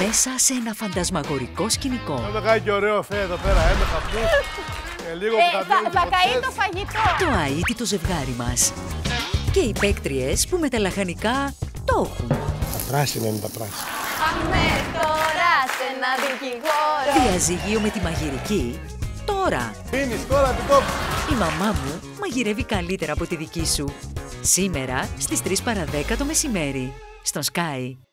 μέσα σε ένα φαντασμαγορικό σκηνικό. Θα κάνει και ωραίο φε εδώ πέρα, ε, με χαπνούς. Ε, λίγο Ε, θα, θα το καεί το φαγητό. Το αίτητο ζευγάρι μας. Και οι παίκτριες που με τα λαχανικά το έχουν. Τα πράσινα είναι τα πράσινα. Πάμε τώρα σε ένα δικηγόρο. Διαζύγιο με τη μαγειρική. Τώρα Πίνεις τώρα την η μαμά μου μαγειρεύει καλύτερα από τη δική σου. Σήμερα στις 3 παρα 10 το μεσημέρι. Στον Sky.